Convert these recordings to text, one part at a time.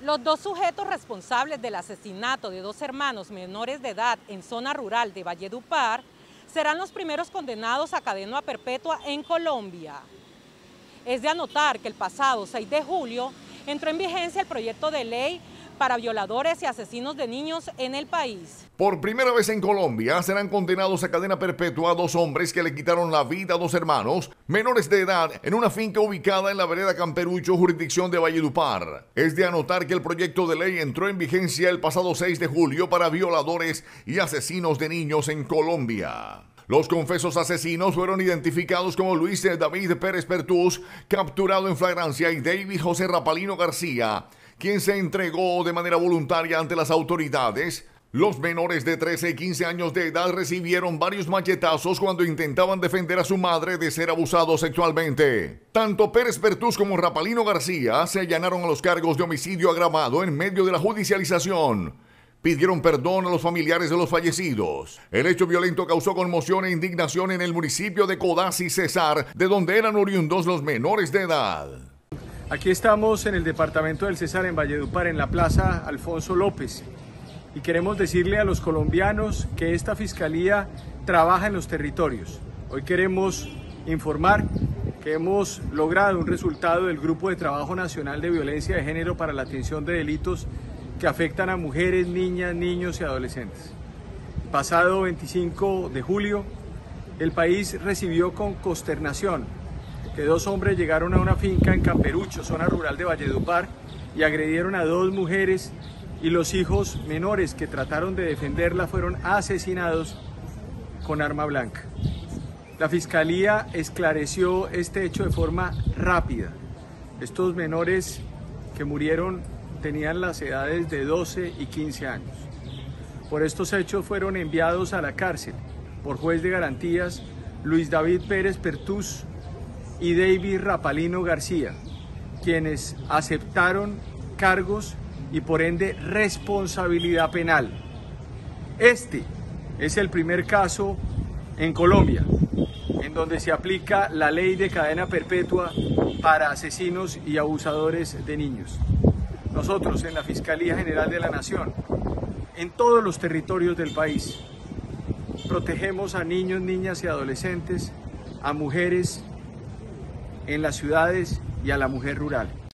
Los dos sujetos responsables del asesinato de dos hermanos menores de edad en zona rural de Valledupar serán los primeros condenados a cadena perpetua en Colombia. Es de anotar que el pasado 6 de julio entró en vigencia el proyecto de ley para violadores y asesinos de niños en el país. Por primera vez en Colombia serán condenados a cadena perpetua dos hombres que le quitaron la vida a dos hermanos menores de edad en una finca ubicada en la vereda Camperucho, jurisdicción de Valledupar. Es de anotar que el proyecto de ley entró en vigencia el pasado 6 de julio para violadores y asesinos de niños en Colombia. Los confesos asesinos fueron identificados como Luis David Pérez Pertús, capturado en flagrancia, y David José Rapalino García, quien se entregó de manera voluntaria ante las autoridades. Los menores de 13 y 15 años de edad recibieron varios machetazos cuando intentaban defender a su madre de ser abusados sexualmente. Tanto Pérez Pertús como Rapalino García se allanaron a los cargos de homicidio agravado en medio de la judicialización. Pidieron perdón a los familiares de los fallecidos. El hecho violento causó conmoción e indignación en el municipio de Codazzi y Cesar, de donde eran oriundos los menores de edad. Aquí estamos en el departamento del César, en Valledupar, en la plaza Alfonso López. Y queremos decirle a los colombianos que esta fiscalía trabaja en los territorios. Hoy queremos informar que hemos logrado un resultado del Grupo de Trabajo Nacional de Violencia de Género para la Atención de Delitos que afectan a mujeres, niñas, niños y adolescentes. Pasado 25 de julio, el país recibió con consternación dos hombres llegaron a una finca en Camperucho, zona rural de Valledupar, y agredieron a dos mujeres y los hijos menores que trataron de defenderla fueron asesinados con arma blanca. La fiscalía esclareció este hecho de forma rápida. Estos menores que murieron tenían las edades de 12 y 15 años. Por estos hechos fueron enviados a la cárcel por juez de garantías Luis David Pérez Pertús y David Rapalino García, quienes aceptaron cargos y por ende responsabilidad penal. Este es el primer caso en Colombia en donde se aplica la ley de cadena perpetua para asesinos y abusadores de niños. Nosotros en la Fiscalía General de la Nación, en todos los territorios del país, protegemos a niños, niñas y adolescentes, a mujeres en las ciudades y a la mujer rural.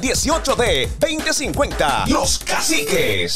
18D 2050. Los Caciques.